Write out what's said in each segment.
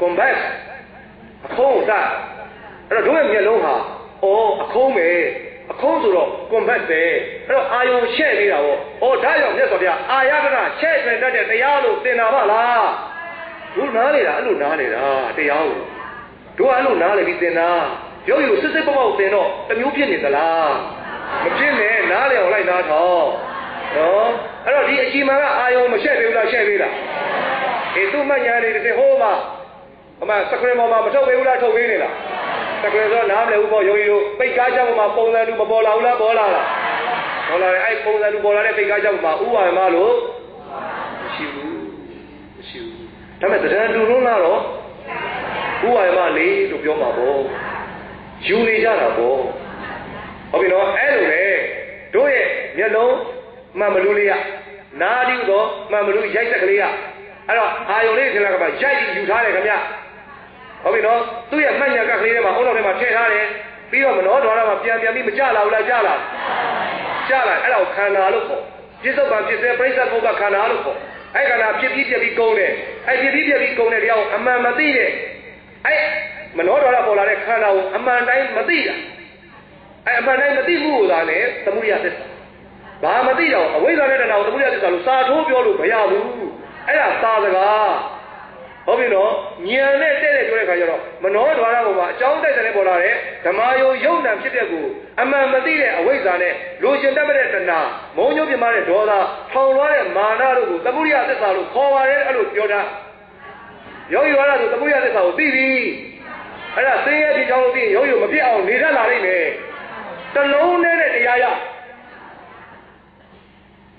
ကွန်ဘတ်အခုံးစအဲ့တော့တို့ရဲ့မျက်လုံးဟာအော်အခုံးပဲအခုံးဆိုတော့ကွန်ဘတ်ပဲအဲ့တော့အာယုံရှဲ့နေတာပေါ့အော်ဒါကြောင့်မြတ်စွာဘုရားအာယတနာရှဲ့ထွင်တတ်တဲ့တရားလို့သင်တာပါလားတို့နားလေတာအဲ့လိုနားနေတာတရားကိုတို့အဲ့လိုနားလေပြီးသင်တာရုပ်ရည်စစ်စစ်ပေါက်ပေါက်သင်တော့တမျိုးဖြစ်နေသလားမဖြစ်နဲ့နားလေအောင်လိုက်နားထောင်နော်အဲ့တော့ဒီအချိန်မှကအာယုံမရှဲ့သေးဘူးလားရှဲ့သေးလားအေးသူ့မှညာနေတစ်ဟိုးမှာ အမစကရင်ပေါ်မှာမထုတ်ပေးဘူးလားထုတ်ပေးနေလားစကရင်ဆိုနားမလဲဘူးပေါ့ယောဂီတို့ပိတ်ကားကြောက်မှာပုံစံလူမပေါ်လာဘူးလားပေါ်လာလားပေါ်လာတယ်အဲ့ပုံစံလူပေါ်လာတဲ့ပိတ်ကားကြောက်မှာဥပါမလို့မရှိဘူးမရှိဘူးဒါပေမဲ့တရားတူလုံးလားတော့ဥပါမလေးလို့ပြောမှာပေါ့ယူနေကြတာပေါ့ဟုတ်ပြီနော်အဲ့လိုလေတို့ရဲ့မျက်လုံးမှန်မလို့လေးရနားဒီတော့မှန်မလို့ရိုက်ဆက်ကလေးရအဲ့တော့အာယုံလေးထင်လာကမှရိုက်ယူထားတယ်ခင်ဗျ ဟုတ်ပြီနော်သူ့ရဲ့မှတ်ညာကကလေးထဲမှာအုံတော်ထဲမှာထည့်ထားတယ်ပြီးတော့မနောတော်လာမှာပြန်ပြန်ပြီးမကြလာဘူးလားကြလာကြလာအဲ့ဒါကိုခန္ဓာလို့ခေါ်ပြစ္ဆုတ်ပံဖြစ်စေပြိဿဘုရားခန္ဓာလို့ခေါ်အဲ့ခန္ဓာဖြစ်ပြီးပြက်ပြီးကုန်းတယ်အဲ့ဖြစ်ပြီးပြက်ပြီးကုန်းတဲ့တရားကိုအမှန်မသိတဲ့အဲ့မနောတော်လာပေါ်လာတဲ့ခန္ဓာကိုအမှန်တိုင်းမသိတာအဲ့အမှန်တိုင်းမသိမှုကိုသာလေသမုဒိယသစ္စာဘာမသိတော့အဝိဇ္ဇာနဲ့တဏှာကိုသမုဒိယသစ္စာလို့စာထိုးပြောလို့မရဘူးအဲ့ဒါသာစကား ဟုတ်ပြီနော်ဉာဏ်နဲ့တဲ့တဲ့ပြောတဲ့ခါကျတော့မနောဒွါရပေါ်မှာအကြောင်းတိုက်တဲ့ပေါ်လာတဲ့ဓမ္မယုံယုံနံဖြစ်တဲ့ကိုအမှန်မသိတဲ့အဝိဇ္ဇာနဲ့လိုချင်တတ်တဲ့တဏှာမုံညိုးပြမတဲ့ဒေါသထောင်လွှားတဲ့မာနတို့ကိုသမုဒိယသစ္စာလို့ခေါ်ပါတယ်အဲ့လိုပြောတာယောဂီဝါဒဆိုသမုဒိယသစ္စာကိုသိပြီအဲ့ဒါသိရဲ့ဒီကြောင့်လို့သိရင်ယောဂီကိုမဖြစ်အောင်နေတတ်လာနိုင်မယ်တလုံးနဲ့တရားရ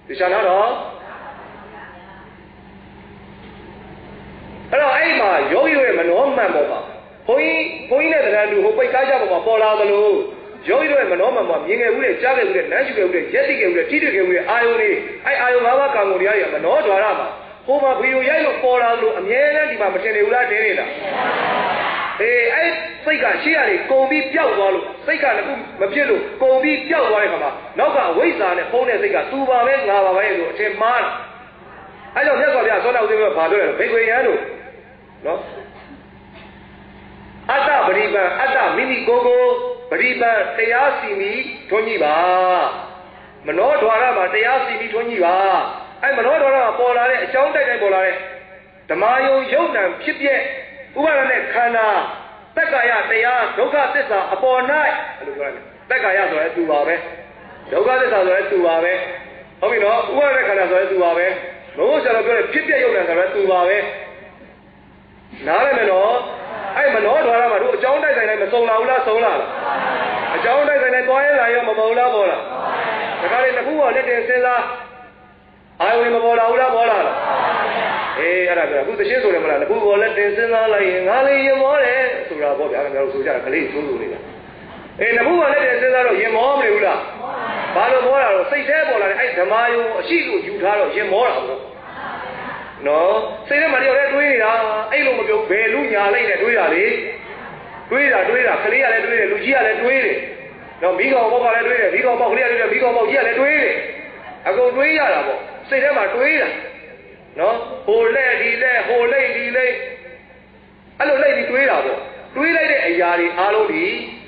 ဒီရှာလာတော့ အဲ့တော့အဲ့မှာယောဂီရဲ့မနောမှန်ပေါ်မှာဘုန်းကြီးဘုန်းကြီးနဲ့တရားလူဟိုပိတ်ကားကြပေါ်မှာပေါ်လာသလိုယောဂီတို့ရဲ့မနောမှန်မှာမြင်ခဲ့ဦးတဲ့ကြားခဲ့ဦးတဲ့နမ်းရှိခဲ့ဦးတဲ့ရက်တိခဲ့ဦးတဲ့ထိတွေ့ခဲ့ဦးတဲ့အာယုန်တွေအဲ့အာယုန်၅ပါးကံကုန်တရားတွေကမနောဒွါရမှာဟိုမှာဗီဒီယိုရိုက်လို့ပေါ်လာလို့အမြဲတမ်းဒီမှာမတင်နေဘူးလားတင်နေလားအေးအဲ့စိတ်ကရှေ့ရည်ကုံပြီးပျောက်သွားလို့စိတ်ကလည်းမဖြစ်လို့ကုံပြီးပျောက်သွားတဲ့ခါမှာနောက်ကအဝိဇ္ဇာနဲ့ဖုံးတဲ့စိတ်ကသူပါပဲငါပါပဲလို့အထင်မှားတာအဲ့ကြောင့်မြတ်စွာဘုရားသောတာပတိမေဘာပြောလဲဘိက္ခွေယံတို့ နော်အတ္တပရိပံအတ္တမိမိကိုယ်ကိုပရိပံတရားစီမီထွန်းကြည့်ပါမနောဒွါရမှာတရားစီမီထွန်းကြည့်ပါအဲ့မနောဒွါရမှာပေါ်လာတဲ့အကြောင်းတိုက်တိုက်ပေါ်လာတဲ့ဓမ္မယုံယုံနံဖြစ်ပြက်ဥပါဒနဲ့ခန္ဓာတက္ကာယတရားဒုက္ခသစ္စာအပေါ်၌အဲ့လိုပြောရတယ်တက္ကာယဆိုရဲသူပါပဲဒုက္ခသစ္စာဆိုရဲသူပါပဲဟုတ်ပြီနော်ဥပါဒနဲ့ခန္ဓာဆိုရဲသူပါပဲဘုရားဆရာတော်ပြောတဲ့ဖြစ်ပြက်ယုံနံဆိုရဲသူပါပဲ နားရမယ်နော်အဲ့မနောဒွါရမှာတို့အကြောင်းတိုက်ဆိုင်တိုင်းမစုံလာဘူးလားစုံလာလားအကြောင်းတိုက်ဆိုင်တိုင်းသွားရဲလာရောမပေါ်လားပေါ်လားဒါကြတဲ့တစ်ခုကလက်တင်စဉ်းစားအာယုန်မပေါ်လာဘူးလားပေါ်လာလားအေးအဲ့ဒါပြောအခုတရှင်းဆိုတယ်မလားတစ်ခုကလက်တင်စဉ်းစားလိုက်ရင်ငါလေးရင်မောတယ်ဆိုတာပေါ့ဗျာခင်ဗျားတို့ဆိုကြတာကလေးဆိုးဆိုနေတာအေးတစ်ခုကလက်တင်စဉ်းစားတော့ရင်မောမနေဘူးလားဘာလို့မောတာတော့စိတ်แท้ပေါ်လာတယ်အဲ့ဓမ္မယုံအရှိကိုယူထားတော့ရင်မောတာပေါ့ နော်စိတ်ထဲမှာတယောက်တည်းတွေးနေတာအဲ့လိုမပြောဘယ်လူညာလိုက်နဲ့တွေးတာလေတွေးတာတွေးတာကလေးကလည်းတွေးတယ်လူကြီးကလည်းတွေးတယ်နော်မိကောင်ပေါက်ကလည်းတွေးတယ်မိကောင်ပေါက်ကလေးကလည်းမိကောင်ပေါက်ကြီးကလည်းတွေးတယ်အကုန်တွေးရတာပေါ့စိတ်ထဲမှာတွေးတာနော်ဟိုလက်ဒီလက်ဟိုလိမ့်ဒီလိမ့်အဲ့လိုလိုက်ပြီးတွေးတာပေါ့တွေးလိုက်တဲ့အရာတွေအားလုံးဒီ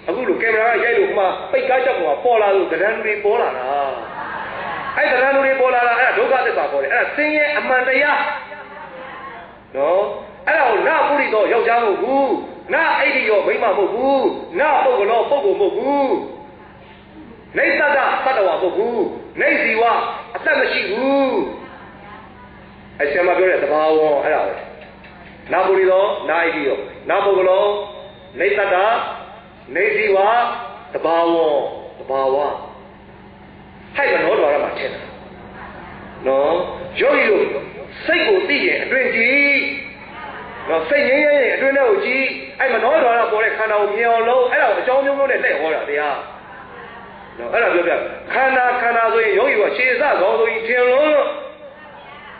အခုလိုကင်မရာကရိုက်လို့မှပိတ်ကားကြောက်ကပေါ်လာလို့ဒရန်တွေပေါ်လာတာ အဲ့ဒရန်တွေပေါ်လာတာအဲ့ဒါဒုက္ခသစ္စာပေါ်တယ်အဲ့ဒါဆင်းရဲအမှန်တရားနော်အဲ့ဒါကိုနပုရိသောယောက်ျားမဟုတ်ဘူးနအိဋ္ဌိရောမိန်းမမဟုတ်ဘူးနပုဂ္ဂလောပုဂ္ဂိုလ်မဟုတ်ဘူးနေတ္တတတ္တဝါမဟုတ်ဘူးနေဇီဝအသက်မရှိဘူးအရှင်မပြောတဲ့သဘာဝအဲ့ဒါပဲနာပုရိသောနာအိဋ္ဌိရောနာပုဂ္ဂလောနေတ္တတနေဇီဝသဘာဝသဘာဝ ဟဲ့ကနောတော်ရမှာထင်တာနော်ယောဂီတို့စိတ်ကိုသိရင်အတွင်ကြည့်နော်စိတ်ငြိမ်းချမ်းရင်အတွင်ထဲကိုကြည့်အဲ့မနောတော်ရပေါ်တဲ့ခန္ဓာကိုမြင်အောင်လို့အဲ့ဒါကိုအကြောင်းမျိုးမျိုးနဲ့လက်ဟောတာတရားနော်အဲ့ဒါပြောပြခန္ဓာခန္ဓာဆိုရင်ယောဂီကခြေစကောင်းဆိုရင်ထင်လို့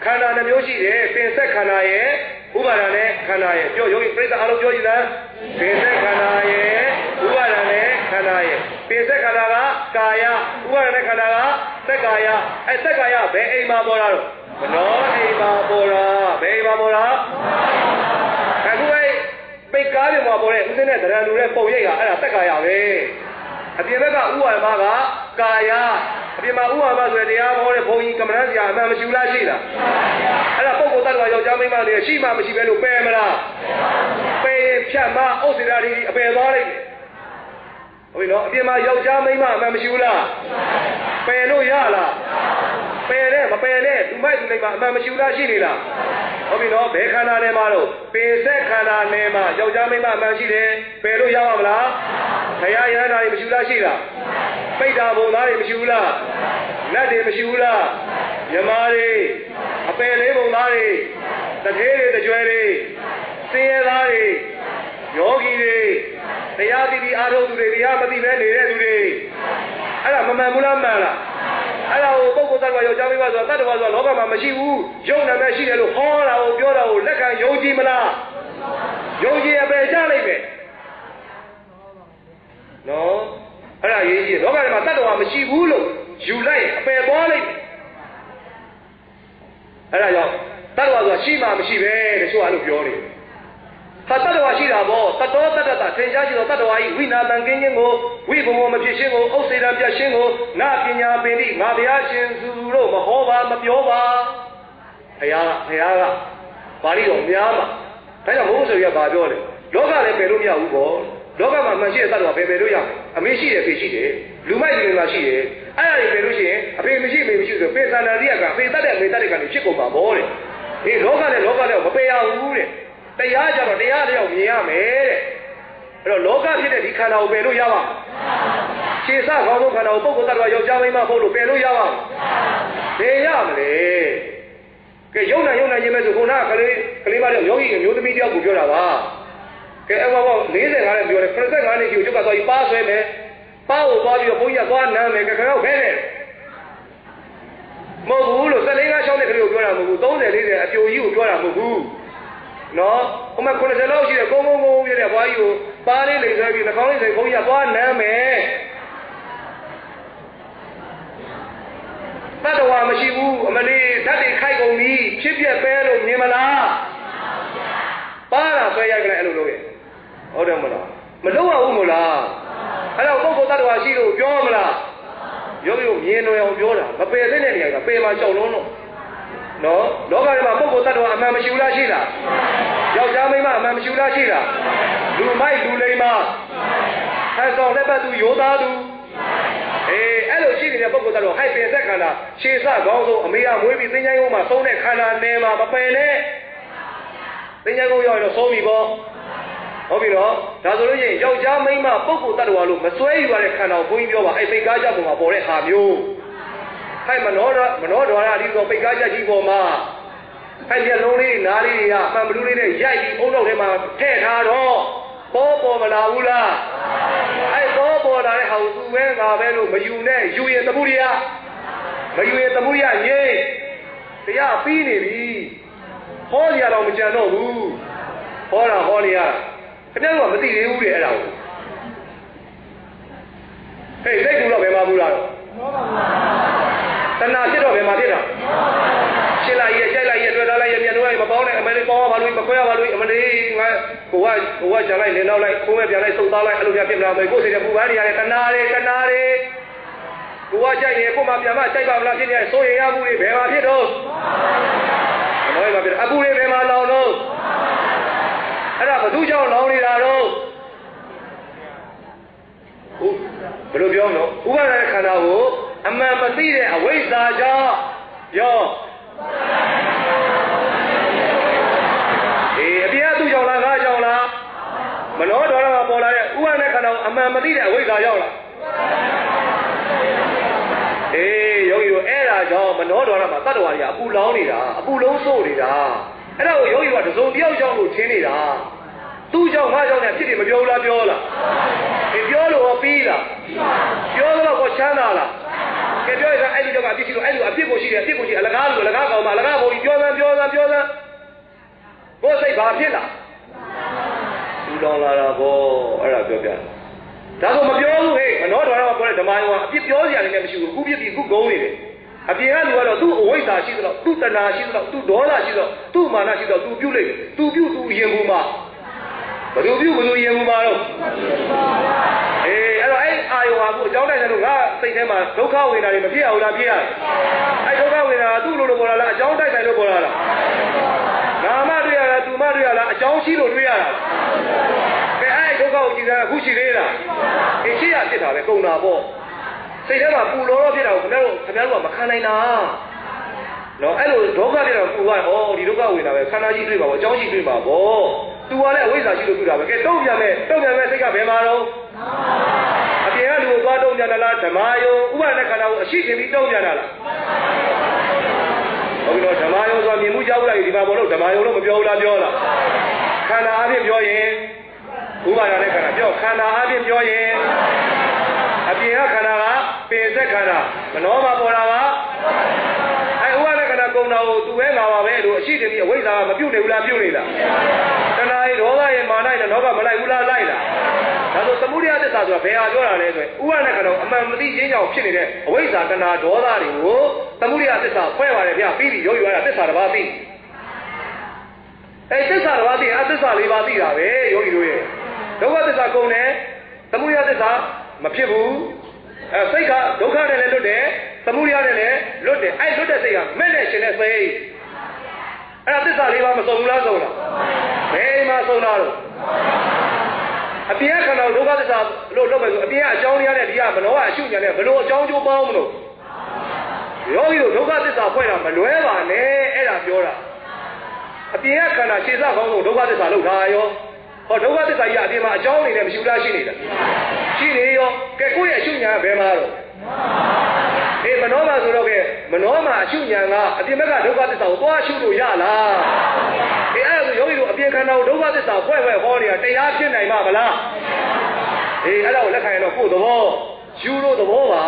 ခန္ဓာနှမျိုးရှိတယ်ပင်ဆက်ခန္ဓာရဲ့ဥပါဒာနဲ့ခန္ဓာရဲ့ပြောယောဂီပြိဿအားလုံးပြောကြည့်လားပင်ဆက်ခန္ဓာရဲ့ဥပါဒာနဲ့ခန္ဓာရဲ့ ပင်ဆက်ခန္ဓာကကာယဥပါဒာနဲ့ခန္ဓာကသက္ကာယအဲသက္ကာယဘယ်အိမ်မှာပေါ်တာတော့မနောအိမ်မှာပေါ်တာဘယ်အိမ်မှာပေါ်တာအခုအဲဘွားပေါ်တဲ့ဥစဉ်တဲ့သရံလူတဲ့ပုံရိပ်ဟာအဲ့ဒါတက်ကာယပဲအပြင်ဘက်ကဥဝါမကကာယအပြင်မှာဥဝါမဆိုတဲ့တရားဟောတဲ့ဘုန်းကြီးကမ္မဋ္ဌာန်းဆရာအမှန်မရှိဘူးလားရှိလားအဲ့ဒါပုဂ္ဂိုလ်တ attva ယောက်ျားမိန်းမတွေရှိမှမရှိပဲလို့ပယ်မလားပယ်ရင်ဖြတ်မဥစ္စေရာတွေအပယ်သွားလိုက်တယ် ဟုတ်ပြီနော်အပြင်မှာယောက်ျားမိန်းမအမှန်မရှိဘူးလားပယ်လို့ရလားပယ်တဲ့မပယ်တဲ့သူမိုက်သူလိုက်မှာအမှန်မရှိဘူးလားရှိနေလားဟုတ်ပြီနော်ဘယ်ခန္ဓာနဲ့မှာတော့ပေဆက်ခန္ဓာနဲ့မှာယောက်ျားမိန်းမအမှန်ရှိတယ်ပယ်လို့ရပါမလားခရယန္တာတွေမရှိဘူးလားရှိလားပိဋ္ဌာဘုံသားတွေမရှိဘူးလားနတ်တွေမရှိဘူးလားမြမာတွေအပယ်လေးဘုံသားတွေတထေးတွေတကြွယ်တွေစင်ရသားတွေယောဂီတွေ တရားတိတိအားထုတ်သူတွေတရားမသိပဲနေတဲ့သူတွေအဲ့ဒါမမှန်ဘူးလားမှန်လားအဲ့ဒါကိုပုဂ္ဂိုလ်သတ္တဝါယောက်ျားမိန်းမဆိုတာတတ္တဝါဆိုတာလောကမှာမရှိဘူးယုံနာမဲ့ရှိတယ်လို့ဟောတာကိုပြောတာကိုလက်ခံယုံကြည်မလားယုံကြည်အပယ်ကြလိုက်ပဲနော်အဲ့ဒါရေးကြည့်လောကထဲမှာတတ္တဝါမရှိဘူးလို့ယူလိုက်အပယ်သွားလိုက်အဲ့ဒါကြောင့်တတ္တဝါဆိုတာရှိမှမရှိပဲတချို့အဲ့လိုပြောနေတယ် သတ္တဝါရှိတာပေါ့တတောတတ္တတာသင်ကြားရှိသောတတ္တဝါဤဝိနာတန်ကင်းခြင်းကိုဝိဘဝမဖြစ်ခြင်းကိုဥစ္စေတပြတ်ခြင်းကိုနာပညာပင်ဤငါဘုရားရှင်သူတို့မဟောပါမပြောပါဘုရားဘုရားကပါဠိတော်များမှာဒါကြောင့်ဘုရားဆိုရပါပြောတယ်လောကလည်းပယ်လို့မရဘူးပေါ့လောကမှာမှန်ရှိတဲ့တတ္တဝါပယ်ပယ်လို့ရမယ်အမေရှိတယ်ဖေရှိတယ်လူမိုက်လူငါရှိတယ်အဲ့ဒါတွေပယ်လို့ရှိရင်အဖေမရှိမေမရှိဆိုပေသန္တာရိယကအဖေတတ်တဲ့အမေတတ်တဲ့ကနေဖြစ်ကုန်ပါပေါ့တဲ့ဒီလောကနဲ့လောကနဲ့မပယ်ရဘူးတဲ့ တရားကြတော့တရားတယောက်မြင်ရမယ်တဲ့အဲ့တော့လောကဖြစ်တဲ့ဒီခန္ဓာကိုပယ်လို့ရပါ့မလားခြေစခေါင်းဆုံးခန္ဓာကိုပုဂ္ဂိုလ်တ attva ယောက်ျားမိန်းမဖို့လို့ပယ်လို့ရပါ့မလားပယ်ရမလဲကဲယုံနာယုံနာခြင်းမဲ့ဆိုခုနကကလေးကလေးမတယောက်ယောဂီအမျိုးသမီးတယောက်ကိုပြောတာပါကဲအဲ့ဘော45နဲ့ပြောတယ်85နဲ့ကြီးကိုကျုပ်ကတော့ပါဆွဲမယ်ပါကိုသွားပြီးတော့ဘုန်းကြီးကသွားနမ်းမယ်ကဲခေါက်ခဲတယ်မဟုတ်ဘူးလို့14 5 6နဲ့ကလေးကိုပြောတာမဟုတ်ဘူး30 40အပြိုကြီးကိုပြောတာမဟုတ်ဘူး နော်ဟိုမှာ90လောက်ရှိတဲ့ကုန်းကုန်းကုန်းပြတဲ့ဘွားကြီးကိုပါးလေးလိမ်ဆွဲပြီးနှာခေါင်းလေးစိမ်ဘုန်းကြီးကသွားနမ်းမယ်တတဝါမရှိဘူးအမလေးဓာတ်တွေခိုက်ကုန်ပြီဖြစ်ပြက်ပဲလို့မြင်မလားပါတာဆွဲရိုက်ကြလိုက်အဲ့လိုလုပ်ရဲ့ဟုတ်တယ်မလားမလုပ်ရဘူးမလားအဲ့တော့ပုဂ္ဂိုလ်တ attva ရှိလို့ပြောမလားရုပ်ရုပ်မြင်တော်အောင်ပြောတာမပယ်တဲ့နေရာကပယ်မှာကြောက်လုံးတော့ နော်လောကထဲမှာပုဂ္ဂိုလ်တ attva အမှန်မရှိဘူးလားရှိလားယောက်ျားမိန်းမအမှန်မရှိဘူးလားရှိလားလူမိုက်လူလိမ္မာဟန်ဆောင်လက်ပတ်သူယောသားသူအေးအဲ့လိုရှိနေတဲ့ပုဂ္ဂိုလ်တ attva ဟိုက်ပင်သက်ခန္ဓာခြေစခေါင်းဆုံးအမေကမွေးပြီးသင်္ချိုင်းကုန်းမှာသုံးတဲ့ခန္ဓာနယ်မှာမပယ်နဲ့သင်္ချိုင်းကုန်းရောက်ရင်တော့သုံးပြီပေါ့ဟုတ်ပြီနော်ဒါဆိုလို့ရှိရင်ယောက်ျားမိန်းမပုဂ္ဂိုလ်တ attva လို့မစွဲယူရတဲ့ခန္ဓာကိုဘုန်းကြီးပြောပါအဲ့စိတ်ကားကြပုံမှာပေါ်တဲ့ဟာမျိုး ဟဲ့မနောဒမနောဒွါရအဒီဆိုပိတ်ကားချက်ကြီးပေါ်မှာဟဲ့မျက်လုံးလေးနားလေးတွေကအမှန်ဘလူးလေးနဲ့ရိုက်ပြီးအုံနောက်ထဲမှာထည့်ထားတော့ပေါ်ပေါ်မလာဘူးလားအဲ့ပေါ်ပေါ်လာတဲ့ဟာကိုသူပဲငါပဲလို့မယူနဲ့ယူရင်သမှုရိယမယူရင်သမှုရိယငြိမ့်တရားပြီးနေပြီဟောကြရတော့မကြံတော့ဘူးဟောတာဟောနေရခင်ဗျားတို့ကမသိသေးဘူးလေအဲ့ဒါကိုဟေးစိတ်ကူတော့ဘယ်မှာဘူးလားတော့ တဏှာဖြစ်တော့ဘယ်မှာဖြစ်တာရှင်းလိုက်ရဲ့ကြိုက်လိုက်ရဲ့တွေ့လာလိုက်ရဲ့မြန်တော့မပေါင်းနဲ့အမေလေးပေါင်းရပါလို့မခွဲရပါလို့အမလေးငါကိုကကိုကဂျန်လိုက်နေတော့လိုက်ခိုးမဲ့ပြန်လိုက်စုပ်သားလိုက်အဲ့လိုပြဖြစ်မလားမေကိုစိတ်တဲ့ပူပန်းနေရတယ်တဏှာတွေတဏှာတွေကိုကကြိုက်ရင်ကိုမှပြန်မကြိုက်ပါမလားဖြစ်နေဆိုရင်ရမှုတွေဘယ်မှာဖြစ်တော့အမေမှာဖြစ်အပူတွေဘယ်မှာလောင်တော့အဲ့ဒါဘသူကြောင့်လောင်နေတာတော့ဟုတ်ဘယ်လိုပြောမလို့ဥပါဒณะခန္ဓာကို အမှန်မသိတဲ့အဝိဇ္ဇာကြောင့်ရောအေးအပြည့်အသူကြောင့်လားငါကြောင့်လားမနောဒေါရမှာပေါ်လာတဲ့ဥပါဒณะခန္ဓာကိုအမှန်မသိတဲ့အဝိဇ္ဇာကြောင့်လားအေးယောဂီတို့အဲ့ဒါကြောင့်မနောဒေါရမှာတတ္တဝါတွေကအပူလောင်းနေတာအပူလုံးစိုးနေတာအဲ့ဒါကိုယောဂီကတစုံတယောက်ကြောင့်လို့ထင်နေတာသူ့ကြောင့်ငါကြောင့်လည်းဖြစ်တယ်မပြောဘူးလားပြောလားဒီပြောလို့ဟောပြီးလားပြောတော့ကိုချမ်းသာလား ကဲပြောရတာအဲ့ဒီတော့ကအပြစ်ရှိလို့အဲ့လိုအပြစ်ကိုရှိတယ်အပြစ်ကိုရှိအလကားလို့အလကားကောင်မအလကားဘုံကြီးပြောစမ်းပြောစမ်းပြောစမ်းကိုယ်စိတ်ဘာဖြစ်လားသူလောင်လာတာဗောအဲ့ဒါပြောပြဒါဆိုမပြောဘူးဟဲ့မနှောတော်တော့ပြောတဲ့ဓမ္မယောကအပြစ်ပြောစရာလည်းမရှိဘူးခုပြစ်ပြီးခုဂုံးနေတယ်အပြင်ကလူကတော့သူ့အဝိဇ္ဇာရှိသလောက်သူ့တဏှာရှိသလောက်သူ့ဒေါသရှိသလောက်သူ့မာနရှိသလောက်သူပြုတ်လိုက်သူပြုတ်သူရင်ဘူးမှာဘယ်သူပြုဘယ်သူယင်မှုမှာတော့အေးအဲ့တော့အဲ့အာယုဟာကိုအကြောင်းတိုင်းတယ်လို့ငါ စိတ်ထဲမှာဒုက္ခဝေဒနာတွေမဖြစ်အောင်လားဖြစ်ရအဲ့ဒုက္ခဝေဒနာသူ့လိုလိုပေါ်လာလားအကြောင်းတိုင်းတိုင်းလို့ပေါ်လာလားငါမတွေ့ရလားသူမတွေ့ရလားအကြောင်းရှိလို့တွေ့ရတာကဲအဲ့ဒုက္ခကိုကြည်စားခုရှိသေးလားအေးရှိရဖြစ်တာပဲကုန်တာပေါ့စိတ်ထဲမှာပူလောလောဖြစ်တာကိုခင်ဗျားတို့ခင်ဗျားတို့ကမခံနိုင်တာနော်အဲ့လိုဒုက္ခတွေတော့ပူသွားဩဒီဒုက္ခဝင်တာပဲခန္ဓာကြီးတွေ့ပါဘောအကြောင်းရှိတွေ့ပါဘောသူကလည်းအဝိဇ္ဇာရှိလို့တွေ့တာပဲကဲတုံ့ပြန်မဲ့တုံ့ပြန်မဲ့စိတ်ကဘယ်မှာတော့အပြင် ကလူကိုသွားတုံ့ပြန်တာလားဓမ္မယုံဥပါဒခန္ဓာကိုအရှိခင်ပြီးတုံ့ပြန်တာလားဟုတ်ပြီတော့ဓမ္မယုံဆိုတာမြင်မှုကြောက်လိုက်ဒီမှာဘောလို့ဓမ္မယုံလို့မပြောဘူးလားပြောလားခန္ဓာအပြင်ပြောရင်ဥပါဒနဲ့ခန္ဓာပြောခန္ဓာအပြင်ပြောရင်အပြင်ကခန္ဓာကပင်ဆက်ခန္ဓာမနောမှာပေါ်တာကအဲဥပါဒခန္ဓာကုံတော်ကိုသူပဲငါပါပဲလို့အရှိတည်းအဝိဇ္ဇာကမပြုတ်နေဘူးလားပြုတ်နေလားတဏှာရဲ့ဒေါသရဲ့မာနရဲ့နောကမလိုက်ဘူးလားလိုက်လား ဒါဆိုသမုဒိယသစ္စာဆိုတာဘယ်ဟာပြောတာလဲဆိုရင်ဥပါဒခန္ဓာအမှန်မသိခြင်းကြောင့်ဖြစ်နေတဲ့အဝိဇ္ဇာတဏှာဒေါသတွေကိုသမုဒိယသစ္စာဖွဲ့ပါတယ်ဗျာပြီးပြီရုပ်ယူရတာသစ္စာတစ်ပါးသိအဲသစ္စာတစ်ပါးသိရင်အသစ္စာလေးပါးသိတာပဲယောဂီတို့ရဲ့ဒုက္ခသစ္စာကုန်တယ်သမုဒိယသစ္စာမဖြစ်ဘူးအဲစိတ်ကဒုက္ခနဲ့လည်းလွတ်တယ်သမုဒိယနဲ့လည်းလွတ်တယ်အဲလွတ်တဲ့စိတ်ကမဲ့နဲ့ရှင်တဲ့စိတ်အဲ့ဒါသစ္စာလေးပါးမစုံဘူးလားစုံလားဘယ်မှာစုံတာလို့ အပြင်ခန္ဓာဒုက္ခသစ္စာလို့လုပ်မယ်ဆိုအပြင်ကအကြောင်းတရားနဲ့ဒီကမနောကအရှုညာနဲ့ဘလို့အကြောင်းကျိုးပေါင်းမလို့ယောဂီတို့ဒုက္ခသစ္စာဖွဲ့တာမလွဲပါနဲ့အဲ့ဒါပြောတာအပြင်ကခန္ဓာခြေစကောင်းဆုံးဒုက္ခသစ္စာလောက်ထားရောဟောဒုက္ခသစ္စာကြီးအပြင်မှာအကြောင်းအနေနဲ့မရှိလားရှိနေတာရှိနေရောကဲကိုယ့်ရဲ့အရှုညာကဘယ်မှာတော့အေးမနောမှာဆိုတော့ကဲမနောမှာအရှုညာကအပြင်ဘက်ကဒုက္ခသစ္စာကိုသွားရှုလို့ရလား ခန္ဓာကိုဒုက္ခသစ္စာဖွဲ့ဖွဲ့ဟောနေတာတရားဖြစ်နိုင်မှာမလားအေးအဲ့ဒါကိုလက်ခံရင်တော့ကိုယ့်သဘောယူလို့သဘောပါ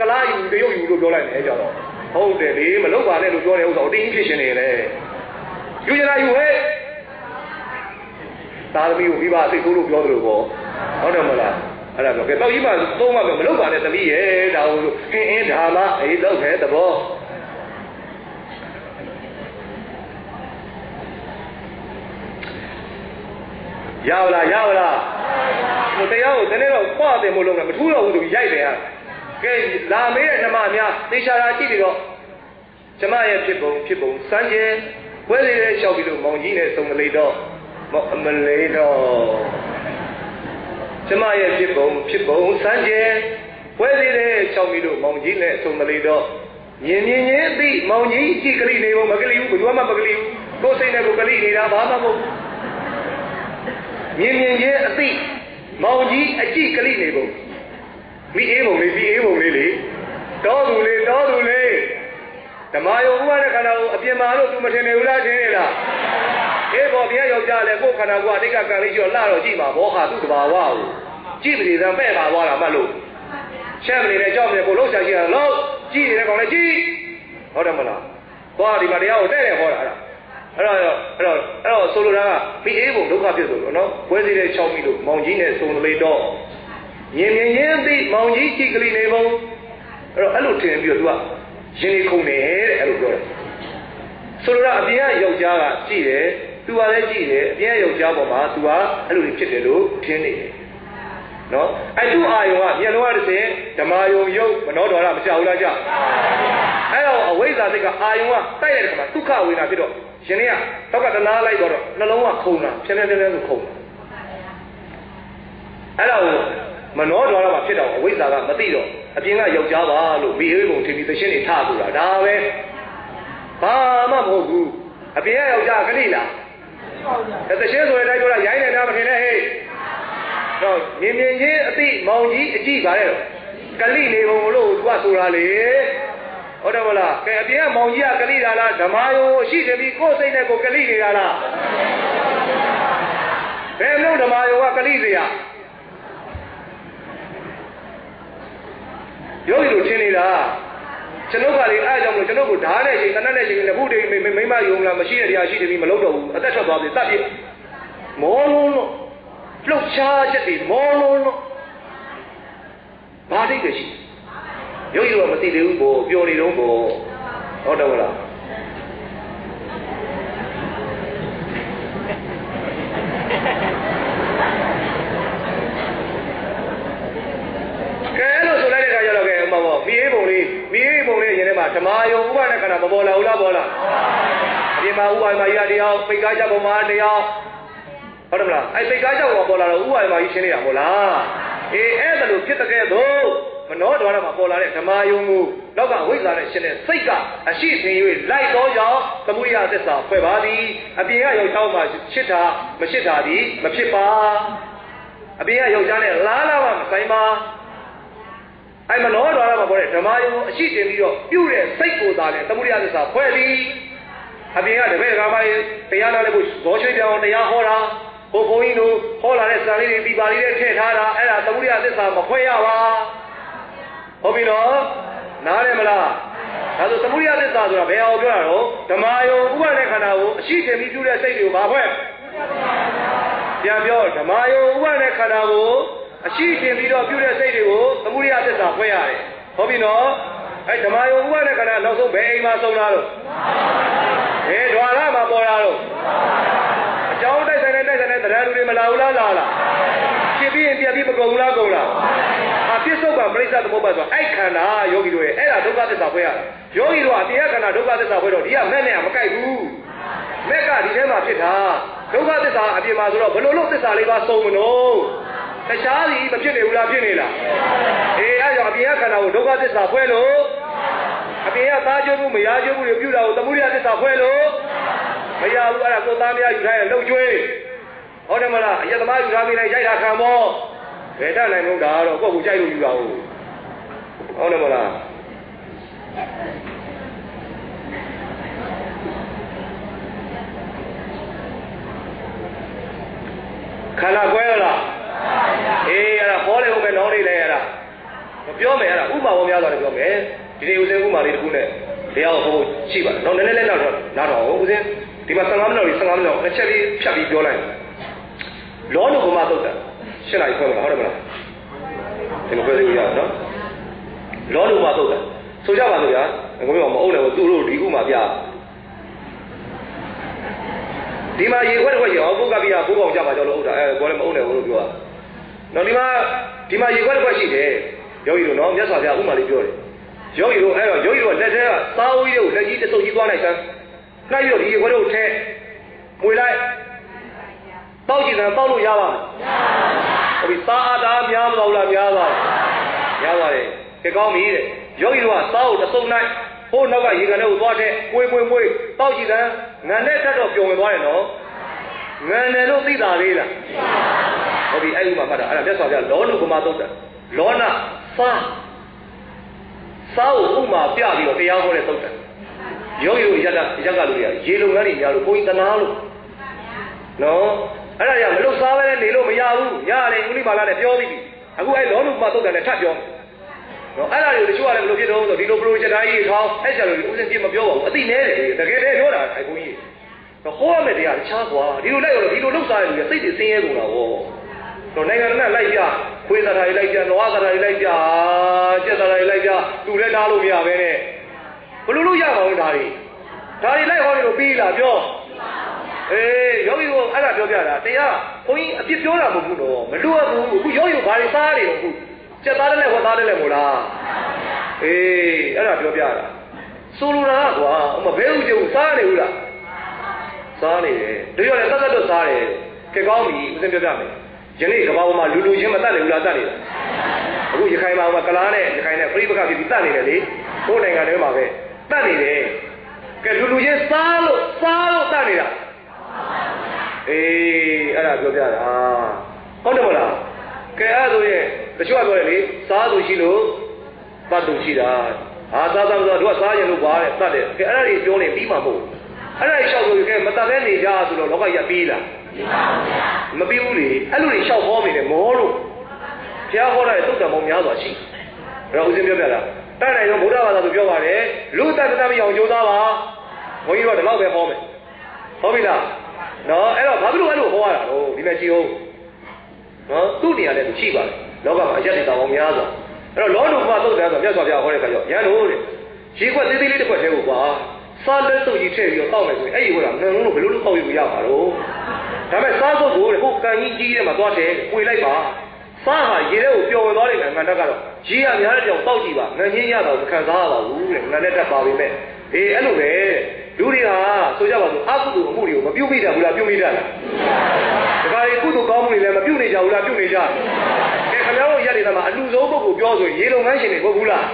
ကလားယူတရုပ်ယူလို့ပြောလိုက်တယ်ကြတော့ဟုတ်တယ်လေမလုပ်ပါနဲ့လို့ပြောတဲ့ဥစ္စာကိုတင်းဖြစ်ရှင်နေလေယူကြလားယူဟဲ့သာသမီကိုမိဘအသိဆိုးလို့ပြောတယ်လို့ပေါ့ဟုတ်တယ်မလားအဲ့ဒါပြောကဲတော့ကြီးမှသုံးမှမလုပ်ပါနဲ့သမီးရဲ့ဒါဟုတ်လို့အင်းအင်းဒါမှအေးတော့ခဲသဘော ရောက်လားရောက်လားဟိုတရားကိုတနေ့တော့ခွာတယ်မို့လို့မထူးတော့ဘူးဆိုပြီးရိုက်တယ်ဟာကဲလာမေးတဲ့နှမများသေချာတာကြည့်ပြီးတော့ကျမရဲ့ဖြစ်ပုံဖြစ်ပုံစမ်းကျဲဝဲလေးလေးလျှောက်ပြီးလို့မောင်ကြီးနဲ့စုံမလေးတော့မောင်အမလေးတော့ကျမရဲ့ဖြစ်ပုံဖြစ်ပုံစမ်းကျဲဝဲလေးလေးလျှောက်ပြီးလို့မောင်ကြီးနဲ့စုံမလေးတော့မြင်မြင်ချင်းသိမောင်ကြီးကြည့်ကလေးနေဖို့မကလေးဘူးဘယ်သူမှမကလေးဘူးကိုယ်စိတ်နဲ့ကိုယ်ကလေးနေတာဘာမှမဟုတ် မြင်မြင်ချင်းအသိမောင်ကြီးအကြည့်ကလေးနေဖို့မိအေးပုံလေးပြီးအေးပုံလေးလေတောသူလေးတောသူလေးဓမ္မယုံဥပါဒခန္ဓာကိုအပြင်မှာလို့သူမထင်နေဘူးလားထင်နေလားအေးပေါ်ဘုရားယောက်ျားလည်းကိုယ်ခန္ဓာကိုယ်အတိတ်ကကံလေးရှိတော့လှတော့ကြည့်မှာဘောဟာသူ့တဘာဝကိုကြည့်ပြည်စံပဲ့ပါသွားတာမှတ်လို့ရှက်မနေနဲ့ကြောက်မနေကိုလှုပ်ရှားရှိရတော့ကြည့်နေတဲ့ကောင်လည်းကြည့်ဟုတ်တယ်မလားသွားဒီမှာတရားကိုတဲ့တယ်ဟောတာအဲ့ဒါ အဲ့တော့အဲ့တော့အဲ့တော့ဆိုလိုတာကမိအေးပုံဒုက္ခဖြစ်ဆိုလို့နော်ဝဲစီတဲ့6မိလို့မောင်ကြီးနဲ့စုံလေးတော့မြင်မြင်ချင်းသိမောင်ကြီးကြည့်ကလေးနေပုံအဲ့တော့အဲ့လိုထင်ပြီးတော့ तू ကရင်ခုန်နေတဲ့အဲ့လိုပြောတယ်ဆိုလိုတာအပြင်ကယောက်ျားကကြည့်တယ်သူကလည်းကြည့်တယ်အပြင်ကယောက်ျားပေါ်မှာ तू ကအဲ့လိုဖြစ်တယ်လို့ထင်နေတယ်နော်အဲ့သူအာယုံကမျက်လုံးကတစ်စင်ဓမ္မယုံယုတ်မနောဒေါရမကြောက်ဘူးလားကြောက်အဲ့တော့အဝိဇ္ဇာစိတ်ကအာယုံကတိုက်တဲ့ခါမှာဒုက္ခဝေဒနာဖြစ်တော့ ရှင်တွေကသောက်ကတနာလိုက်တော့နှလုံးကခုန်တာဖြည်းဖြည်းဖြည်းဖြည်းဆိုခုန်တာအဲ့ဒါကိုမနောဒေါရမှာဖြစ်တော့အဝိဇ္ဇာကမသိတော့အပြင်ကယောက်ျားပါလို့မိအေးပုံထင်ပြီးသရှင်တွေထထူတာဒါပဲဘာမှမဟုတ်ဘူးအပြင်ကယောက်ျားကလေးလားသရှင်ဆိုတဲ့တိုင်းပြောတာရိုင်းနေတာမထင်နဲ့ဟဲ့တော့မြင်မြင်ချင်းအသိမောင်ကြီးအကြည့်ပါလေကလိနေပုံလို့သူကဆိုတာလေ ဟုတ်တယ်မလားကဲအပြင်ကမောင်ကြီးကကလိတာလားဓမ္မယုံရှိတယ်ပြီးကိုယ်စိတ်နဲ့ကိုကလိနေတာလားဘယ်လိုဓမ္မယုံကကလိစရာယောဂီတို့ထင်နေတာကျွန်ုပ်ကလေအားကြောင့်မလို့ကျွန်ုပ်ကိုဓာတ်နဲ့ချိန်တနတ်နဲ့ချိန်နဲ့ဘုဒ္ဓမိမိမယုံလားမရှိတဲ့တရားရှိတယ်ပြီးမလုပ်တော့ဘူးအသက်ထွက်သွားပြီတတ်ပြီမောလုံးလို့လှုပ်ရှားချက်တွေမောလုံးလို့ဘာသိတယ်ရှိယော ရုပ်ရည်တော့မသိသေးဘူးကိုပျော်နေတော့ကိုဟုတ်တယ်မလားမိအေးပုံလေးမိအေးပုံလေးရင်ထဲမှာဓမာယုံဥပါဒခန္ဓာမပေါ်လာဘူးလားပေါ်လားအပြင်မှာဥပါဒမာကြီးတရားပိတ်ကားချက်ပေါ်မှာတရားဟုတ်တယ်မလားအဲ့ပိတ်ကားချက်ပေါ်ပေါ်လာတော့ဥပါဒမာကြီးရှင်းနေတာမဟုတ်လားအေးအဲ့ဒါလို့ဖြစ်တဲ့ကဲတော့ မနောဒွါရမှာပေါ်လာတဲ့ဓမ္မယုံကိုနောက်ကဝိဇ္ဇာနဲ့ရှင်းတဲ့စိတ်ကအရှိသင်၍လိုက်တော့ကြောင့်သမုဒိယသစ္စာဖွဲ့ပါသည်အပြင်ကရောက်ချောင်းမှာရှစ်တာမရှစ်တာသည်မဖြစ်ပါအပြင်ကယောက်ျားနဲ့လားလားမှမဆိုင်ပါအဲ့မနောဒွါရမှာပေါ်တဲ့ဓမ္မယုံကိုအရှိတင်ပြီးတော့ပြုတဲ့စိတ်ကိုသာလေသမုဒိယသစ္စာဖွဲ့သည်အပြင်ကတပည့်ကမကြီးတရားနာလည်းကိုဇောရွှေပြောင်းတရားဟောတာဘုဘုန်းကြီးတို့ဟောလာတဲ့စာလေးတွေပြပါလေးတွေထည့်ထားတာအဲ့ဒါသမုဒိယသစ္စာမဖွဲ့ရပါ ဟုတ်ပြီနော်နားတယ်မလားဒါဆိုသမုဒိယသစ္စာဆိုတာဘယ်အောင်ပြောတာတော့ဓမ္မယုံဥပဒေခန္ဓာကိုအရှိတင်ပြီးပြုတဲ့စိတ်တွေကိုမဖွဲ့ပြန်ပြောဓမ္မယုံဥပဒေခန္ဓာကိုအရှိတင်ပြီးတော့ပြုတဲ့စိတ်တွေကိုသမုဒိယသစ္စာဖွဲ့ရတယ်ဟုတ်ပြီနော်အဲဓမ္မယုံဥပဒေခန္ဓာနောက်ဆုံးဘယ်အိမ်မှာဆုံးလာလို့ဘယ်ဓွာရမှာပေါ်လာလို့အကြောင်းတိုက်ဆိုင်တဲ့တိုက်ဆိုင်တဲ့တရားလူတွေမလာဘူးလားလာလားဖြစ်ပြီးရင်ပြပြီးမကုန်ဘူးလားကုန်လားအ ပြစ္ဆုတ်ကပရိစ္ဆသမုပ္ပါဆိုအဲ့ခန္ဓာယောဂီတို့ရဲ့အဲ့ဒါဒုက္ခသစ္စာဖွဲ့ရတာယောဂီတို့ကတရားခန္ဓာဒုက္ခသစ္စာဖွဲ့တော့ဒီကမဲ့နဲ့မကိုက်ဘူးမက်ကဒီထဲမှာဖြစ်တာဒုက္ခသစ္စာအပြင်မှာဆိုတော့ဘယ်လိုလုပ်သစ္စာလေးပါစုံမလို့တခြားစီမဖြစ်နေဘူးလားဖြစ်နေလားအေးအဲ့ကြောင့်အပြင်ကခန္ဓာကိုဒုက္ခသစ္စာဖွဲ့လို့အပြင်ကသားကျွေးမှုမရကျွေးမှုတွေပြုတာကိုသမုဒိယသစ္စာဖွဲ့လို့မရဘူးအဲ့ဒါကိုသားများယူထားရင်လှုပ်ကျွေးဟုတ်တယ်မလားအယက်သမားယူထားပြီးလိုက်ရိုက်တာခံမော ဘယ်တတ်နိုင်လို့ဒါတော့ကိုယ့်ကိုကြိုက်လို့ယူတာဟုတ်ဟုတ်တယ်မလားခန္ဓာကွဲလားအေးအဲ့ဒါဟောလေဟုတ်ပဲနောင်းနေလဲအဲ့ဒါမပြောမယ်အဲ့ဒါဥပမာပေါ်များစွာလည်းပြောမယ်ဒီနေ့ဦးစင်းဥပမာလေးတစ်ခုနဲ့တရားကိုဟောဖို့ရှိပါတယ်နော်နည်းနည်းလေးနောက်တော့နားတော့ဦးစင်းဒီမှာ15မိနစ်လေး15မိနစ်တစ်ချက်လေးဖြတ်ပြီးပြောလိုက်လောနုကမသုတ်တာ ရှင်းလိုက်ခွဲမှာဟုတ်တယ်မလားဒီမှာခွဲသေးရအောင်နော်လောနုကမသုတ်တာဆိုကြပါစို့ဗျာငွေမအုပ်လည်းသူတို့ဒီဥမာပြဒီမှာရေခွက်တစ်ခွက်ရေအောင်ပုဂ္ဂပိယဘိုးကောင်ကြပါကြောလို့ဥဒ္ဒါအဲဘောလည်းမအုပ်နဲ့ဘူးလို့ပြောတာနော်ဒီမှာဒီမှာရေခွက်တစ်ခွက်ရှိတယ်ယောဂီတို့နော်မြတ်စွာဘုရားဥမာလေးပြောတယ်ယောဂီတို့အဲ့တော့ယောဂီတို့လက်ထဲကသာဝီးတွေကိုလက်ကြီးတစ်စုပ်ကြီးသွားလိုက်စမ်းနှိုက်ပြီးတော့ဒီရေခွက်တို့ထဲမွေလိုက်တောက်ကြည့်တယ်တောက်လို့ရပါ့မလားဟုတ်ပြီသာအာတာ များမလို့လားများပါများပါတယ်ကြကောင်းပြီတဲ့ယောဂီတို့ကသာကိုတစ်စုပ်နိုင်ဟိုနောက်ကရေကန်ထဲကိုသွားတဲ့ကိုယ်မွေမွေတောက်ကြည့်တယ်ငံနဲ့ထက်တော့ပြုံဝင်သွားတယ်နော်ငံတယ်လို့သိတာလေးလားဟုတ်ပြီအဲ့ဒီမှာမှတ်တာအဲ့ဒါမြတ်စွာဘုရားလောနုကမသုတ်တယ်လောနသာသာကိုဥမာပြပြီးတော့တရားဟောတဲ့သုတ်တယ်ယောဂီတို့ရက်ကရက်ကလူတွေကရေလုံငန်းတွေညာလို့ဘုန်းကြီးတနာလို့နော်အဲ့ဒါကြောင့်မလို့စားပဲနေလို့မရဘူးရတယ်ဥလိမာလာနဲ့ပြောပြီးပြီ အခုအဲ့လောနုကမသုတ်တယ်နဲ့ထပ်ပြောနော်အဲ့ဒါတွေကိုတချို့ကလည်းဘယ်လိုဖြစ်တော့ဆိုဒီလို project တိုင်းကြီးထောင်းအဲ့ကျလို့ဦးစင်ပြမပြောပါဘူးအသိနဲတယ်တကယ်တည်းပြောတာအဲ့ဘုန်းကြီးတော့ဟောရမယ်တရားတခြားကွာဒီလိုလိုက်ရတော့ဒီလိုလှုပ်ရှားရလို့စိတ်တွေဆင်းရဲကုန်တာဟောတော့နိုင်ငံနဲ့လိုက်ပြခွေးသားတွေလိုက်ပြနွားသားတွေလိုက်ပြကြက်သားတွေလိုက်ပြသူလည်းနားလို့မရပဲနဲ့ဘလို့လို့ရပါဦးဒါတွေဒါတွေလိုက်ဟောနေလို့ပြီးလာပြောအေးယောဂီကအဲ့ဒါပြောပြတာတရား ဘုန်းကြီးအပြစ်ပြောတာမဟုတ်ဘူးတော့မလို့ဘူးအခုယောဂီကဘာတွေစားနေတော့အခုကြက်သားလည်းဟောသားလည်းမို့လားအေးအဲ့ဒါပြောပြတာဆိုလိုတာကွာအမဘဲဥကျုံစားနေဘူးလားစားနေတယ်တို့ရောလည်းတတ်တတ်တော့စားတယ်ကဲကောင်းပြီဦးစင်ပြောပြမယ်ယနေ့ကဘာပေါ်မှာလူလူချင်းမတတ်နိုင်ဘူးလားတတ်နေတာအခုရခိုင်မှာကလားနဲ့ရခိုင်နဲ့ပြိပကဖြစ်ပြီးတတ်နေတယ်လေဟိုနိုင်ငံထဲမှာပဲတတ်နေတယ်ကဲလူလူချင်းစားလို့စားလို့တတ်နေတာ အေးအဲ့ဒါပြောပြတာဟုတ်တယ်မလားကဲအဲ့ဒါဆိုရင်တချို့ကပြောတယ်လေစားသူရှိလို့တတ်သူရှိတာဟာစားစားဆိုတော့တို့ကစားရင်လို့ပါတဲ့တတ်တယ်ကဲအဲ့ဒါကြီးပြောနေပြီးမှမဟုတ်အဲ့ဒါကြီးလျှောက်လို့ကဲမတတ်တဲ့နေကြဆိုတော့လောကကြီးကပြီးလားမပြီးဘူးလေအဲ့လိုတွေလျှောက်ဟောနေတယ်မောလို့ဘုရားဟောတဲ့သုတ်တံပေါင်းများစွာရှိအဲ့တော့ဦးဇင်းပြောပြတာတတ်နိုင်တော့ဗုဒ္ဓဘာသာဆိုပြောပါတယ်လူတတ်တဲ့မရအောင်ကြိုးစားပါဘုန်းကြီးတို့ကဒီလောက်ပဲဟောမယ်ဟုတ်ပြီလား နော်အဲ့တော့ဘာဖြစ်လို့အဲ့လိုဟောရတာလို့ဒီမဲ့ကြည့်အောင်နော်သူ့နေရာနဲ့သူရှိပါတယ်လောကမှာအရက်တွေတောင်ပေါင်းများစွာအဲ့တော့လောတုကသုတ်တံဆိုမြတ်စွာဘုရားဟောတဲ့ခါကျရန်လို့တဲ့ရေခွက်သေးသေးလေးတစ်ခွက်တည်းကိုကွာစားလက်စုပ်ကြီးထည့်ပြီးတော့တောက်မယ်ဆိုရင်အဲ့ဒီဟိုကငန်းလို့ဘယ်လိုလုပ်တောက်ယူရမှာတော့ဒါမဲ့စားစုပ်ကိုဟိုကန်ကြီးကြီးထဲမှာသွားတယ်ပွေလိုက်ပါစစားဟာရေထဲကိုပျော်ဝင်သွားတယ်ငါတက်ကတော့ရေကများတဲ့ကြောင်တောက်ကြည့်ပါငန်းချင်းရတော့မခံစားရပါဘူးတဲ့ငါနဲ့တက်ပါပြီမဲ့အေးအဲ့လိုပဲ လူတွေဟာဆိုကြပါစို့အကုသိုလ်အမှုတွေကိုမပြုတ်မိတာဘူးလားပြုတ်မိတာလားဒါကြလေကုသိုလ်ကောင်းမှုတွေလည်းမပြုတ်နေကြဘူးလားပြုတ်နေကြကဲခင်ဗျားတို့ရက်နေတာမှာအလူဆုံးပုဂ္ဂိုလ်ပြောဆိုရင်ရေလုံငန်းရှင်တွေမဟုတ်ဘူးလား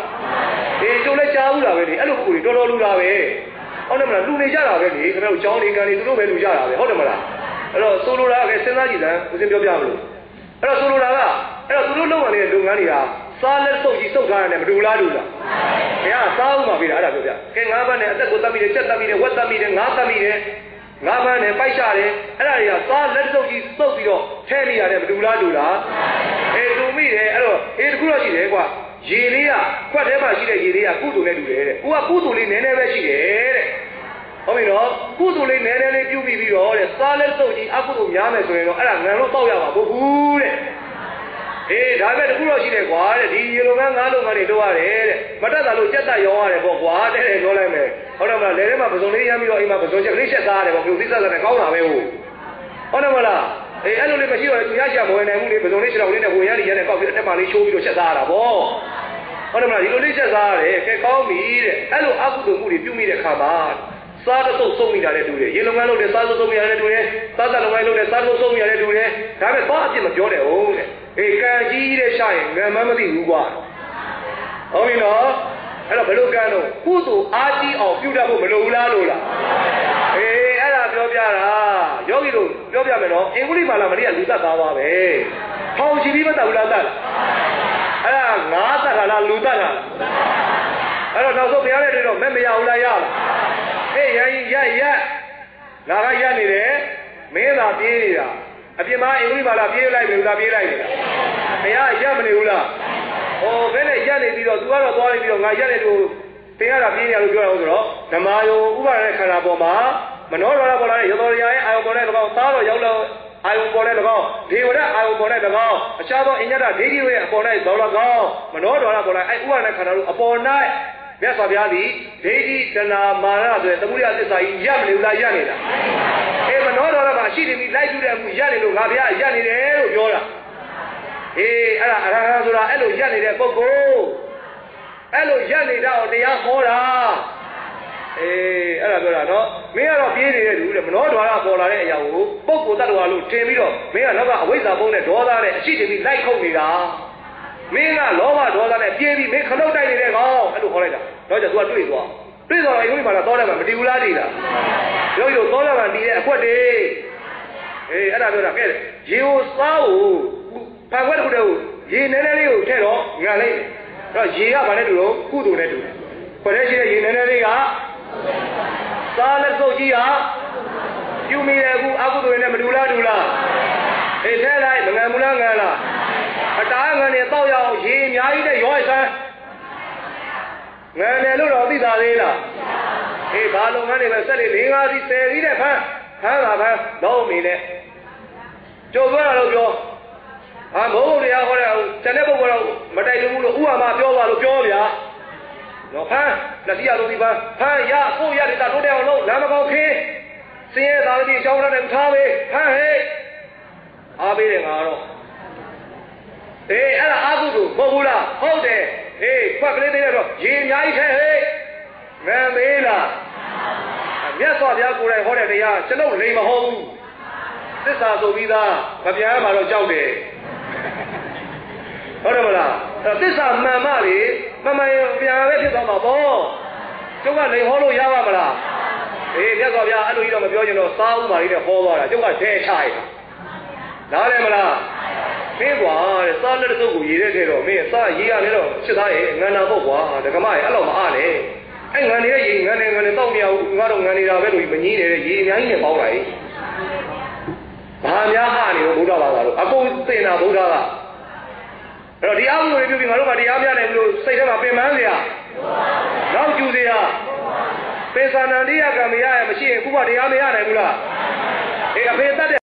အေးကျုံလည်းကြားဘူးလားပဲလေအဲ့လိုပုဂ္ဂိုလ်တွေတော်တော်လူတာပဲဟုတ်တယ်မလားလူနေကြတာပဲလေခင်ဗျားတို့ကြောင်းလေးကန်လေးသူတို့ပဲလူကြတာပဲဟုတ်တယ်မလားအဲ့တော့ဆိုလိုတာကစဉ်းစားကြည့်စမ်းဦးစင်းပြောပြမလို့အဲ့တော့ဆိုလိုတာကအဲ့တော့သူတို့လုပ်ရတဲ့လုပ်ငန်းတွေက စားလက်စုပ်ကြီးစုပ်ထားရတယ်မတူလားတူလားဘုရားစားဦးမှာပြီလားအဲ့ဒါပြောပြကဲငါးဘတ်နဲ့အသက်ကိုတတ်မိတယ်ချက်တတ်မိတယ်ဝက်တတ်မိတယ်ငါးတတ်မိတယ်ငါးဘတ်နဲ့ပိုက်ချတယ်အဲ့ဒါတွေကစားလက်စုပ်ကြီးစုပ်ပြီးတော့ထဲနေရတယ်မတူလားတူလားအေးတူမိတယ်အဲ့တော့အေးတခုတော့ရှိတယ်ကွာရေလေးကခွက်ထဲမှာရှိတဲ့ရေလေးကကုသိုလ်နဲ့တူတယ်တဲ့ကိုကကုသိုလ်လေးနည်းနည်းပဲရှိတယ်တဲ့ဟုတ်ပြီနော်ကုသိုလ်လေးနည်းနည်းလေးပြုပြီးပြီးတော့တဲ့စားလက်စုပ်ကြီးအကုသိုလ်များမယ်ဆိုရင်တော့အဲ့ဒါငံလို့တောက်ရမှာမဟုတ်ဘူးတဲ့ အေးဒါပဲတခုတော့ရှိတယ်ကွာတဲ့ဒီရေလိုငန်းငါးလိုငန်းတွေတော့ရတယ်တဲ့မတက်တာလို့ကြက်တက်ရောရတယ်ပေါ့ကွာတဲ့တဲ့ပြောလိုက်မယ်ဟုတ်တယ်မလားလေထဲမှာပစုံလေးရမ်းပြီးတော့အိမ်မှာပစုံချက်ကလေးချက်သားရတယ်ပေါ့ပြုသီးစားစားနဲ့ကောင်းတာပဲဟုတ်ဟုတ်တယ်မလားအေးအဲ့လိုလေးမရှိတော့လေသူရရှာမဝင်နိုင်ဘူးလေပစုံလေးခြေထောက်လေးနဲ့ဝင်ရနေရတဲ့ကောက်ပြီးအတက်ပါလေးချိုးပြီးတော့ချက်သားရတာပေါ့ဟုတ်တယ်မလားဒီလိုလေးချက်သားရတယ်ကဲကောင်းပြီတဲ့အဲ့လိုအကုသိုလ်မှုတွေပြုမိတဲ့ခါမှာ စားတဆုပ်ဆုံးမိတာလည်းတူတယ်ရေလုံငန်းလုပ်တယ်စားစုပ်ဆုံးမိတာလည်းတူတယ်စားတလုံငန်းလုပ်တယ်စားစုပ်ဆုံးမိတာလည်းတူတယ်ဒါပေမဲ့ဘာအပြစ်မပြောတယ်ဟုတ်တဲ့အေးကံကြီးတဲ့ရှာရင်ငံမမသိဘူးကွာဟုတ်ပြီနော်အဲ့တော့ဘယ်လိုကံတော့ကုသိုလ်အားကြီးအောင်ပြုတတ်ဖို့မလိုဘူးလားလို့လားအေးအဲ့ဒါပြောပြတာယောဂီတို့ပြောပြမယ်နော်အင်္ဂုလိမာလာမရိယလူသက်သားပါပဲထောင်ချီပြီးမတတ်ဘူးလားတတ်လားအဲ့ဒါငါးတတ်တာလားလူတတ်တာအဲ့တော့နောက်ဆုံးဘုရားရဲ့တွေတော့မဲ့မရဘူးလားရလား အေးရရင်ရရငါကရနေတယ်မင်းသာပြေးနေတာအပြင်မှာအင်္ဂလိပ်ဘာသာပြေးလိုက်ပြီလားပြေးလိုက်နေတာဘုရားရက်မနေဘူးလားဟောဘယ်နဲ့ရက်နေပြီးတော့ तू ကတော့သွားနေပြီးတော့ငါရက်နေသူတင်ရတာပြေးနေရလို့ပြောတာဟုတ်ဆိုတော့ဓမ္မယုံဥပါဒနဲ့ခန္ဓာပေါ်မှာမနောတော်ရပေါ်လာတဲ့ရသော်ရရဲ့အာယုံပေါ်တဲ့ကောင်သားတော်ရောက်လို့အာယုံပေါ်တဲ့ကောင်ဒေဝရအာယုံပေါ်တဲ့ကောင်အခြားသောအညတဒိဋ္ဌိရဲ့အပေါ်၌သောလကောင်မနောတော်ရပေါ်လာအဲဥပါဒနဲ့ခန္ဓာတို့အပေါ်၌ မြတ်စွာဘုရားသည်ဒိဋ္ဌိတဏမာနဆိုတဲ့သမုဒိယသစ္စာကြီးရပ်မနေဘူးလားရပ်နေတာအေးမနောတော်ရမှာရှိနေပြီလိုက်ကြည့်တဲ့အမှုရပ်နေလို့ငါဘုရားရပ်နေတယ်လို့ပြောတာအေးအဲ့ဒါအရဟံဆိုတာအဲ့လိုရပ်နေတဲ့ပုဂ္ဂိုလ်အဲ့လိုရပ်နေတာကိုတရားဟောတာအေးအဲ့ဒါပြောတာနော်မင်းကတော့ပြေးနေတဲ့လူတဲ့မနောဒွါရပေါ်လာတဲ့အရာကိုပုဂ္ဂိုလ်တ attva လို့တင်ပြီးတော့မင်းကနောက်ကအဝိဇ္ဇာပုံနဲ့ဒေါသနဲ့အရှိတင်ပြီးလိုက်ခုတ်နေတာမင်းကလောဘဒေါသနဲ့ပြေးပြီးမင်းခလုတ်တိုက်နေတဲ့ကောင်အဲ့လိုခေါ်လိုက်တာ တော့ကျသူကတွေ့သွားတွေ့သွားတော့ယုံကြည်ပါလားသောတယ်မှာမတည်ဘူးလားတည်လားရုပ်ရုပ်သောတယ်မှာတည်တဲ့အခွက်တွေအေးအဲ့ဒါပြောတာကဲရေကိုစားကိုဖန်ခွက်တစ်ခုတည်းကိုရေနည်းနည်းလေးကိုထည့်တော့ငံလိုက်အဲ့တော့ရေကဘာနဲ့တူတော့ကုသိုလ်နဲ့တူတယ်ခွက်ထဲရှိတဲ့ရေနည်းနည်းလေးကစားလက်စုပ်ကြီးဟာပြုမိတယ်အခုအကုသိုလ်နဲ့မတူလားတူလားအေးထဲလိုက်မငံဘူးလားငံလားအတားငံနဲ့တောက်ရအောင်ရေအများကြီးနဲ့ရောရစမ်း ငံတယ်လို့တော့သိတာသေးလားအေးဘာလုပ်ငန်းတွေပဲဆက်လေ၄၅စီ10စီးတဲ့ဖမ်းဖမ်းတာဖမ်းတော့နေနဲ့ကြိုပြောတာလို့ပြောဟာမဟုတ်တရားဟောတဲ့ကျန်တဲ့ပုဂ္ဂိုလ်တော့မတိုက်လို့ဘူးလို့ဥပမာပြောပါလို့ပြောဗျာနော်ဖမ်းလက်စီရလို့ဒီဖမ်းဖမ်းရကိုရတဲ့တာတိုးတဲ့အောင်လို့လမ်းမကောင်းခင်းစင်းရဲ့သာတိအကြောင်းနဲ့ထားပေးဖမ်းဟဲ့အားပေးတယ်ငါတော့အေးအဲ့ဒါအာဟုသူမဟုတ်ဘူးလားဟုတ်တယ် အေးခွက်ကလေးသေးတော့ရေအများကြီးထဲဟဲ့ငန်သေးလားမြတ်စွာဘုရားကိုယ်တိုင်ဟောတဲ့တရားကျွန်ုပ်လိမ်မဟုတ်ဘူးသစ္စာဆိုပြီးသားမပြန်မှာတော့ကြောက်တယ်ဟုတ်တယ်မလားအဲ့သစ္စာမှန်မှလေမမှန်ရင်ပြန်ပဲဖြစ်သွားမှာပေါ့ကျုပ်ကလိမ်ဟောလို့ရပါမလားအေးမြတ်စွာဘုရားအဲ့လိုကြီးတော့မပြောချင်တော့စားဥပါလေးနဲ့ဟောသွားတာကျုပ်ကထဲချရတာနားလဲမလား မင်းကွာတဲ့စားလက်တစ်စုပ်ကိုရေးတဲ့ထဲတော့မင်းစားရေးရလဲတော့ချစ်သားရဲ့ငန္နာပေါ့ကွာဒကမရဲ့အဲ့လောက်မအားနဲ့အဲ့ငန်နေတဲ့ရေငန်နေငန်နေတောက်မရဘူးငါတော့ငန်နေတာပဲလို့မငြင်းနေတဲ့ရေအများကြီးနဲ့ပေါက်လာရေးဘာများဟာနေလို့ဘုရားဘာသာလို့အကုန်သင်တာဘုရားကအဲ့တော့ဒီအမှုတွေပြုပြီးငါတို့ကတရားပြတယ်လို့စိတ်ထဲမှာပင်ပန်းစရာနောက်ကျူစရာပေသနာတိယကံမရရမရှိရင်ခုကတရားမရနိုင်ဘူးလားအေးအဖေတတ်